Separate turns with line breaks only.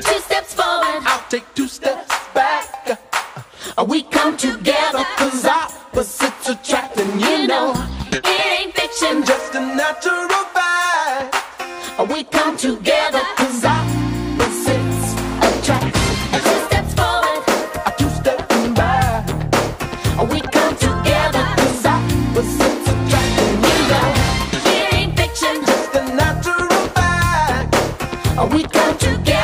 Take two steps forward.
I'll take two steps back.
We come together cause
opposites attract and you know
it ain't fiction.
Just a natural fact.
Uh, we come together cause opposites attract. Two steps forward.
Two steps back.
We come together
cause opposites
we come together.